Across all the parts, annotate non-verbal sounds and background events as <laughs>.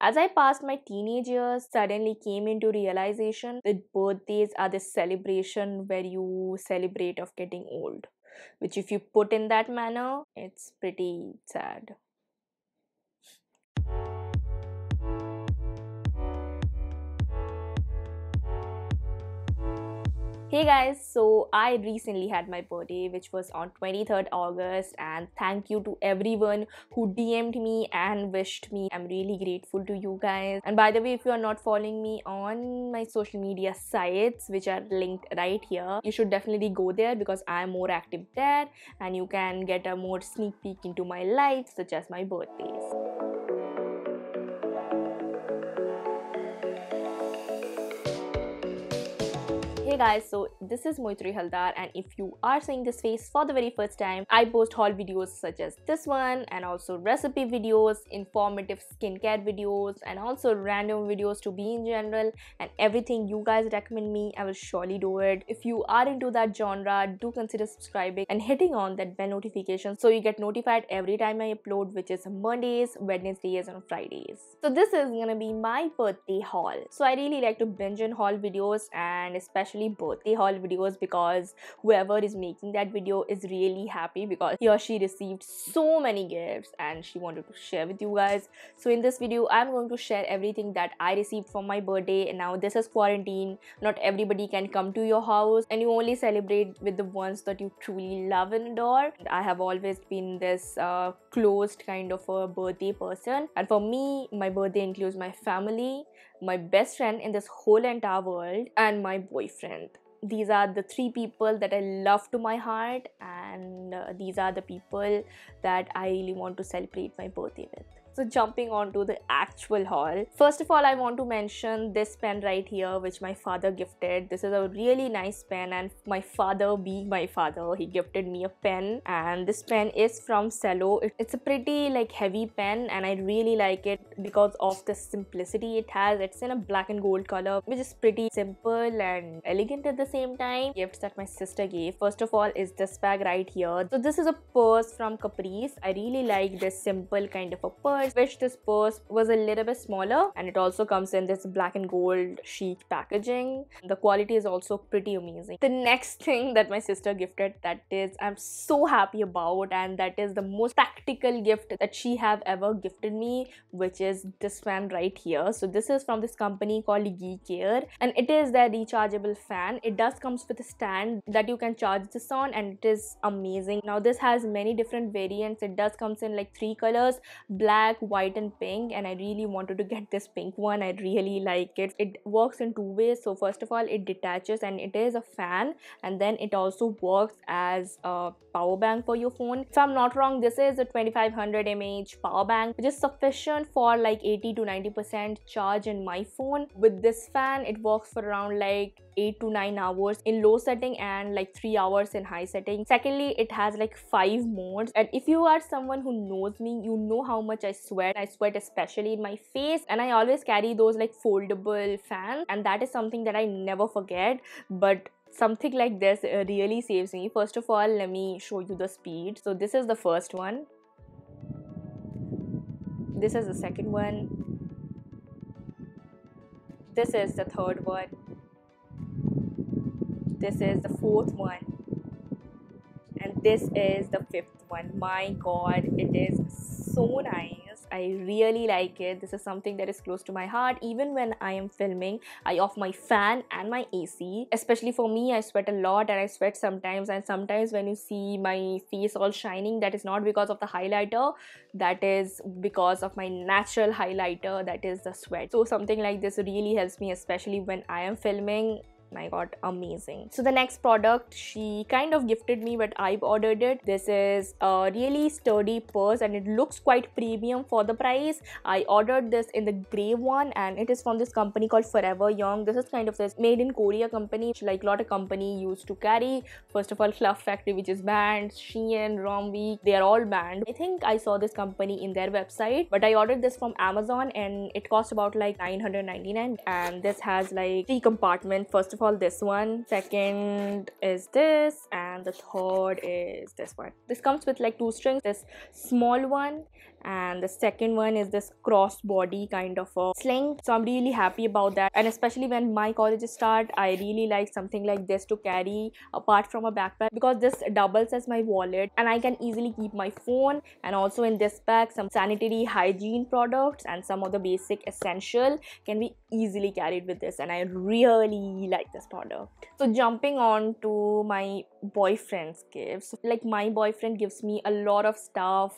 As I passed my teenage years, suddenly came into realization that birthdays are the celebration where you celebrate of getting old. Which if you put in that manner, it's pretty sad. Hey guys, so I recently had my birthday which was on 23rd August and thank you to everyone who DM'd me and wished me. I'm really grateful to you guys. And by the way, if you are not following me on my social media sites which are linked right here, you should definitely go there because I'm more active there and you can get a more sneak peek into my life such as my birthdays. Hey guys, so this is Maitrayee Halder and if you are seeing this face for the very first time, I post haul videos such as this one and also recipe videos, informative skincare videos and also random videos to be in general and everything you guys recommend me, I will surely do it. If you are into that genre, do consider subscribing and hitting on that bell notification so you get notified every time I upload which is Mondays, Wednesdays and Fridays. So this is gonna be my birthday haul. So I really like to binge in haul videos and especially birthday haul videos because whoever is making that video is really happy because he or she received so many gifts and she wanted to share with you guys. So in this video i'm going to share everything that i received for my birthday and now this is quarantine. Not everybody can come to your house and you only celebrate with the ones that you truly love and adore. I have always been this uh, closed kind of a birthday person. And for me my birthday includes my family my best friend in this whole entire world, and my boyfriend. These are the three people that I love to my heart, and uh, these are the people that I really want to celebrate my birthday with. So jumping on to the actual haul. First of all, I want to mention this pen right here which my father gifted. This is a really nice pen and my father being my father, he gifted me a pen and this pen is from Cello. It's a pretty like heavy pen and I really like it because of the simplicity it has. It's in a black and gold color which is pretty simple and elegant at the same time. Gifts that my sister gave. First of all is this bag right here. So this is a purse from Caprese. I really like this simple kind of a purse purse which this purse was a little bit smaller and it also comes in this black and gold chic packaging. The quality is also pretty amazing. The next <laughs> thing that my sister gifted that is i'm so happy about and that is the most practical gift that she have ever gifted me which is this fan right here. So this is from this company called Geek Geekair and it is their rechargeable fan. It does comes with a stand that you can charge this on and it is amazing. Now this has many different variants. It does comes in like three colors black black white and pink and i really wanted to get this pink one. I really like it. It works in two ways. So first of all it detaches and it is a fan and then it also works as a power bank for your phone. If i'm not wrong this is a 2500 mAh power bank which is sufficient for like 80 to 90 percent charge in my phone. With this fan it works for around like 8 to 9 hours in low setting and like 3 hours in high setting. Secondly it has like 5 modes. And if you are someone who knows me you know how much i sweat. I sweat especially in my face. And i always carry those like foldable fans. And that is something that i never forget. But something like this uh, really saves me. First of all let me show you the speed. So this is the first one. This is the second one. This is the third one this is the fourth one and this is the fifth one my god it is so nice I really like it. This is something that is close to my heart. Even when I am filming, I off my fan and my AC. Especially for me, I sweat a lot and I sweat sometimes. And sometimes when you see my face all shining, that is not because of the highlighter. That is because of my natural highlighter. That is the sweat. So something like this really helps me, especially when I am filming my god amazing. So the next product she kind of gifted me but i've ordered it. This is a really sturdy purse and it looks quite premium for the price. I ordered this in the gray one and it is from this company called forever young. This is kind of this made in korea company which like a lot of company used to carry. First of all <laughs> fluff factory which is banned. Shein romwe they are all banned. I think i saw this company in their website but i ordered this from amazon and it cost about like 999 and this has like three compartments. First of of all this one. Second is this and the third is this one. This comes with like two strings. This small one and the second one is this cross body kind of a sling. So i'm really happy about that. And especially when my college start i really like something like this to carry apart from a backpack because this doubles as my wallet and i can easily keep my phone and also in this bag some sanitary hygiene products and some of the basic essential can be easily carried with this. And i really like this product. So jumping on to my boyfriend's gifts. Like my boyfriend gives me a lot of stuff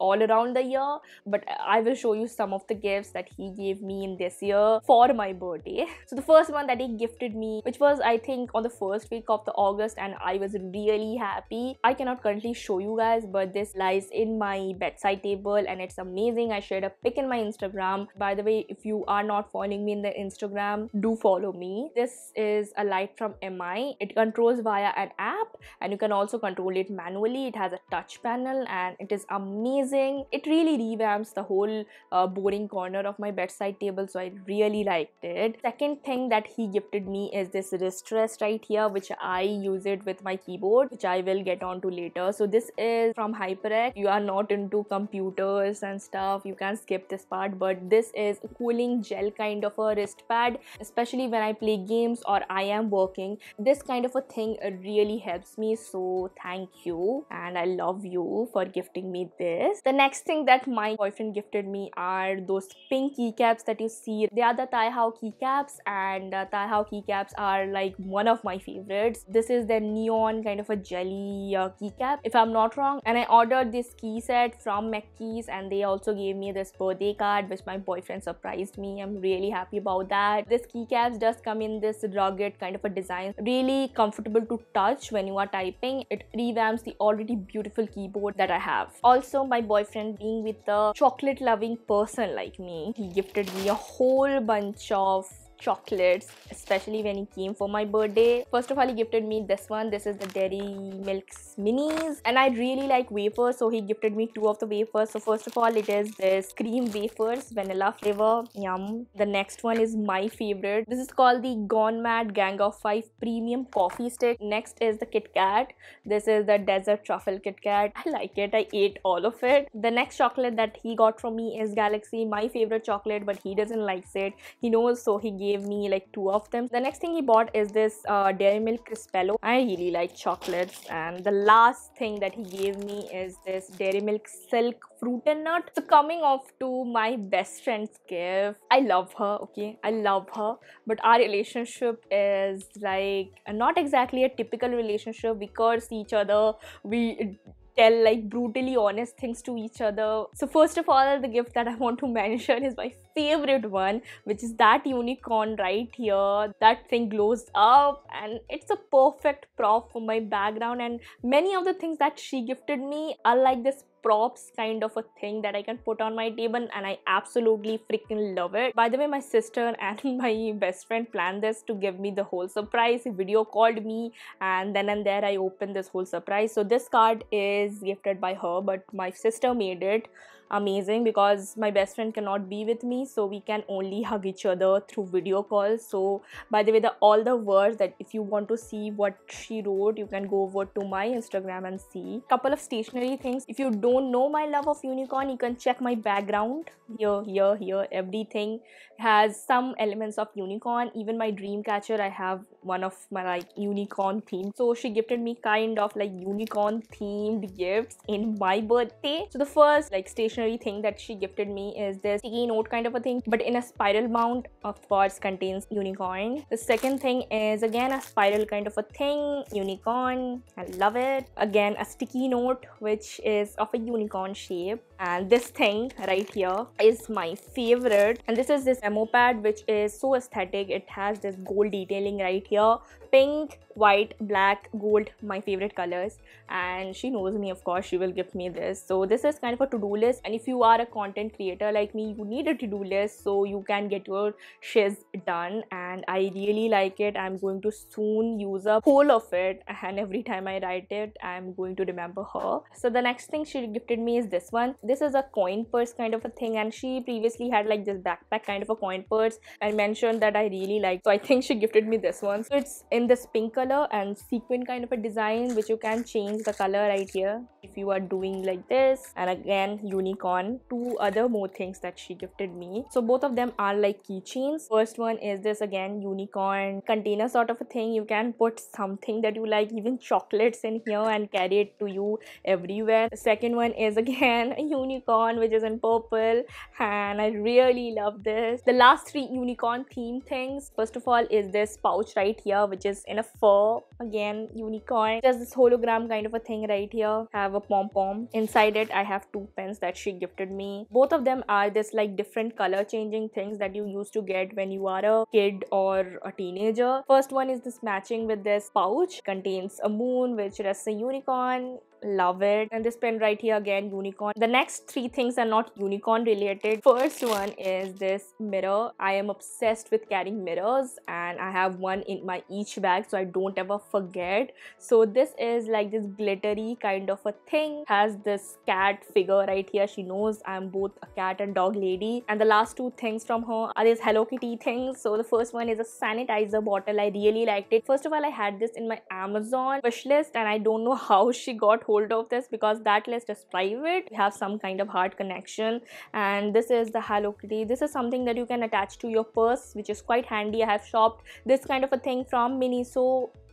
all around the year but i will show you some of the gifts that he gave me in this year for my birthday. <laughs> So the first one that he gifted me which was i think on the first week of the august and i was really happy. I cannot currently show you guys but this lies in my bedside table and it's amazing. I shared a pic in my instagram. By the way if you are not following me in the instagram do follow me. This is a light from mi it controls via an app and you can also control it manually. It has a touch panel and it is amazing amazing. It really revamps the whole uh, boring corner of my bedside table, so I really liked it. Second thing that he gifted me is this wrist rest right here, which I use it with my keyboard, which I will get on to later. So this is from HyperX. You are not into computers and stuff, you can skip this part, but this is a cooling gel kind of a wrist pad, especially when I play games or I am working. This kind of a thing really helps me, so thank you and I love you for gifting me this the next thing that my boyfriend gifted me are those pink keycaps that you see. They are the Tai Hao keycaps and uh, Tai Hao keycaps are like one of my favorites. This is the neon kind of a jelly uh, keycap if I'm not wrong. And I ordered this key set from MecKeys and they also gave me this birthday card which my boyfriend surprised me. I'm really happy about that. This keycaps does come in this rugged kind of a design. Really comfortable to touch when you are typing. It revamps the already beautiful keyboard that I have. Also my boyfriend being with a chocolate loving person like me. He gifted me a whole bunch of chocolates especially when he came for my birthday. First of all he gifted me this one. This is the dairy Milks minis. And i really like wafers so he gifted me two of the wafers. So first of all it is this cream wafers vanilla flavor. Yum. The next one is my favorite. This is called the gone mad gang of five premium coffee stick. Next is the kit kat. This is the desert truffle kit kat. I like it. I ate all of it. The next chocolate that he got from me is galaxy my favorite chocolate but he doesn't like it. He knows so he gave gave me like two of them. The next thing he bought is this uh, dairy milk crispello. I really like chocolates. And the last thing that he gave me is this dairy milk silk fruit and nut so coming off to my best friend's gift i love her okay? I love her. But our relationship is like not exactly a typical relationship. We curse each other. We tell like brutally honest things to each other. So first of all, the gift that I want to <laughs> mention is my favorite one, which is that unicorn right here. That thing glows up and it's a perfect prop for my background and many of the things that she gifted me are like this props kind of a thing that I can put on my table and I absolutely freaking love it. By the way, my sister <laughs> and my best friend planned this to give me the whole surprise. He video called me and then and there I opened this whole surprise. So this card is gifted by her but my sister made it amazing because my best friend cannot be with me so we can only hug each other through video calls. So by the way the all the words that if you want to see what she wrote you can go over to my instagram and see. Couple of stationery things. If you don't know my love of unicorn you can check my background. Here here here everything has some elements of unicorn. Even my dream catcher i have one of my like unicorn theme. So she gifted me kind of like unicorn themed gifts in my birthday. So the first like stationery thing that she gifted me is this sticky note kind of a thing but in a spiral mount of course contains unicorn. The second thing is again a spiral kind of a thing unicorn. I love it. Again a sticky note which is of a unicorn shape and this thing right here is my favorite. And this is this memo pad which is so aesthetic. It has this gold detailing right here. Pink white black gold my favorite colors. And she knows me of course. She will give me this. So this is kind of a to-do list. And if you are a content creator like me you need a to-do list so you can get your shiz done. And i really like it. I'm going to soon use up whole of it. And every time i write it i'm going to remember her. So the next thing she gifted me is this one this is a coin purse kind of a thing and she previously had like this backpack kind of a coin purse I mentioned that I really like so I think she gifted me this one. So it's in this pink color and sequin kind of a design which you can change the color right here if you are doing like this. And again unicorn two other more things that she gifted me. So both of them are like keychains. First one is this again unicorn container sort of a thing. You can put something that you like even chocolates in here and carry it to you everywhere. The second one is <laughs> again a unicorn which is in purple and i really love this. The last three unicorn theme things first of all is this pouch right here which is in a fur. Again unicorn. There's this hologram kind of a thing right here. Have a pom-pom. Inside it i have two pens that she gifted me. Both of them are this like different color changing things that you used to get when you are a kid or a teenager. First one is this matching with this pouch. Contains a moon which rests a unicorn love it. And this pen right here again unicorn. The next three things are not unicorn related. First one is this mirror. I am obsessed with carrying mirrors and i have one in my each bag so i don't ever forget. So this is like this glittery kind of a thing. Has this cat figure right here. She knows i'm both a cat and dog lady. And the last two things from her are these hello kitty things. So the first one is a sanitizer bottle. I really liked it. First of all i had this in my amazon wish list and i don't know <laughs> how she got hold of this because that list is private. We have some kind of heart connection and this is the hello kitty. This is something that you can attach to your purse which is quite handy. I have shopped this kind of a thing from miniso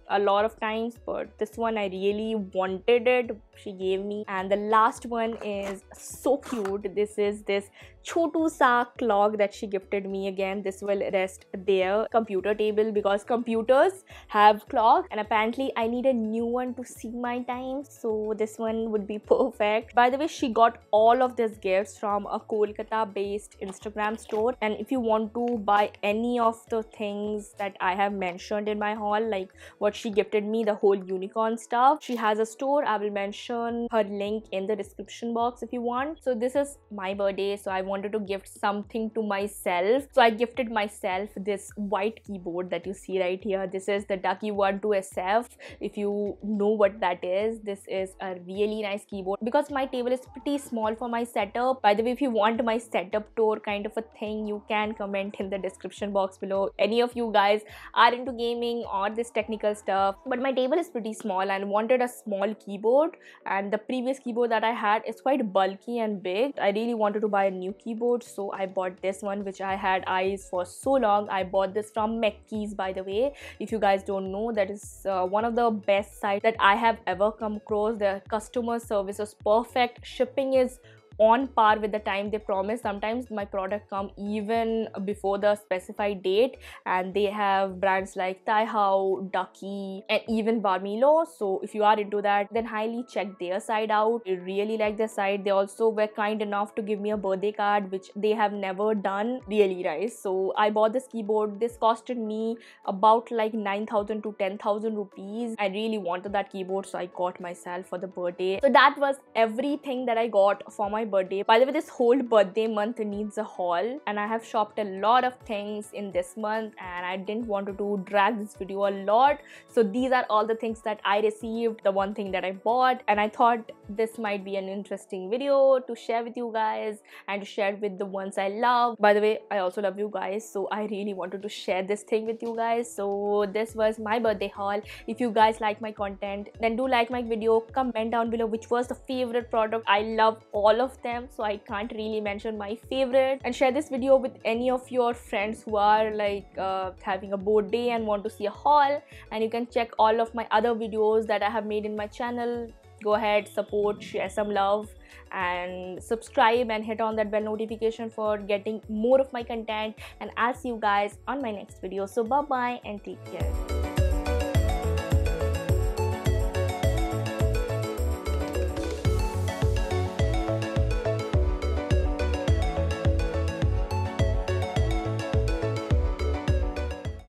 a lot of times but this one i really wanted it. She gave me. And the last one is so cute. This is this chotu sa clock that she gifted me again this will rest their computer table because computers have clock and apparently i need a new one to see my time so this one would be <laughs> perfect. By the way she got all of these gifts from a kolkata based instagram store and if you want to buy any of the things that i have mentioned in my haul like what she gifted me the whole unicorn stuff she has a store. I will mention her link in the description box if you want. So this is my birthday so i want wanted to gift something to myself. So i gifted myself this white keyboard that you see right here. This is the ducky one 2 sf if you know what that is this is a really nice keyboard because my table is pretty small for my setup. By the way if you want my setup tour kind of a thing you can comment in the description box below. Any of you guys are into gaming or this technical stuff but my table is pretty small and wanted a small keyboard. And the previous keyboard that i had is quite bulky and big. I really wanted to buy a new keyboard so i bought this one which i had eyes for so long. I bought this from MecKeys by the way. If you guys don't know that is uh, one of the best sites that i have ever come across. Their customer service is perfect. Shipping is on par with the time they promise. Sometimes my product come even before the specified date and they have brands like Taihao, Ducky and even Varmilo so if you are into that then highly check their site out. I really like their site they also were kind enough to give me a birthday card which they have never done really nice so I bought this keyboard. This costed me about like 9000 to 10000 rupees. I really wanted that keyboard so I got myself for the birthday. So that was everything that I got for my birthday. By the way, this whole birthday month needs a haul and I have shopped a lot of things in this month and I didn't want to drag this video a lot. So these are all the things that I received, the one thing that I bought and I thought this might be an interesting video to share with you guys and to share with the ones I love. By the way, I also love you guys so I really wanted to share this thing with you guys. So this was my birthday haul. If you guys like my content then do like my video, comment down below which was the favorite product. I love all them so I can't really mention my favorite. And share this video with any of your friends who are like uh, having a bored day and want to see a haul. And you can check all of my other videos that I have made in my channel. Go ahead support share some love and subscribe and hit on that bell notification for getting more of my content. And i'll see you guys on my next video. So bye bye and take care